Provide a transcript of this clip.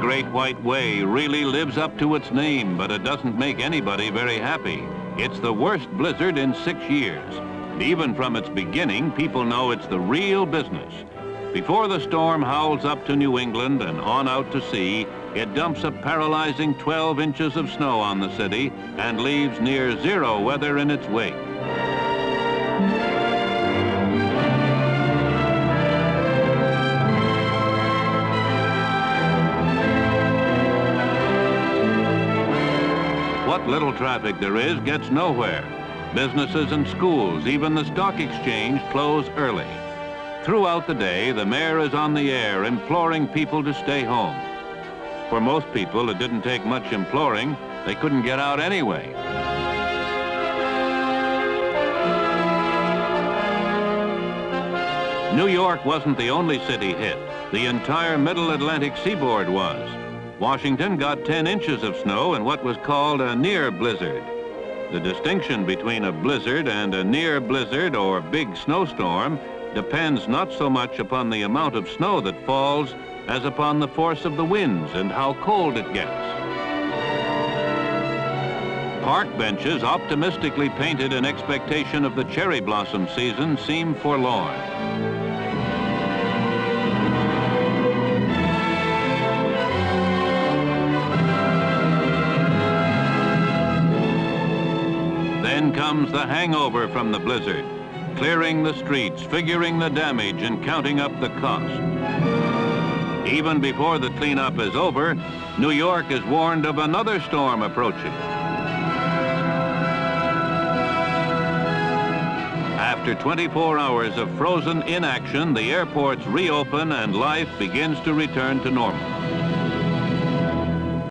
White Way really lives up to its name, but it doesn't make anybody very happy. It's the worst blizzard in six years. And even from its beginning, people know it's the real business. Before the storm howls up to New England and on out to sea, it dumps a paralyzing 12 inches of snow on the city and leaves near zero weather in its wake. What little traffic there is gets nowhere. Businesses and schools, even the stock exchange, close early. Throughout the day, the mayor is on the air imploring people to stay home. For most people, it didn't take much imploring. They couldn't get out anyway. New York wasn't the only city hit. The entire middle Atlantic seaboard was. Washington got 10 inches of snow in what was called a near blizzard. The distinction between a blizzard and a near blizzard or big snowstorm depends not so much upon the amount of snow that falls as upon the force of the winds and how cold it gets. Park benches optimistically painted in expectation of the cherry blossom season seem forlorn. Then comes the hangover from the blizzard, clearing the streets, figuring the damage, and counting up the cost. Even before the cleanup is over, New York is warned of another storm approaching. After 24 hours of frozen inaction, the airports reopen and life begins to return to normal.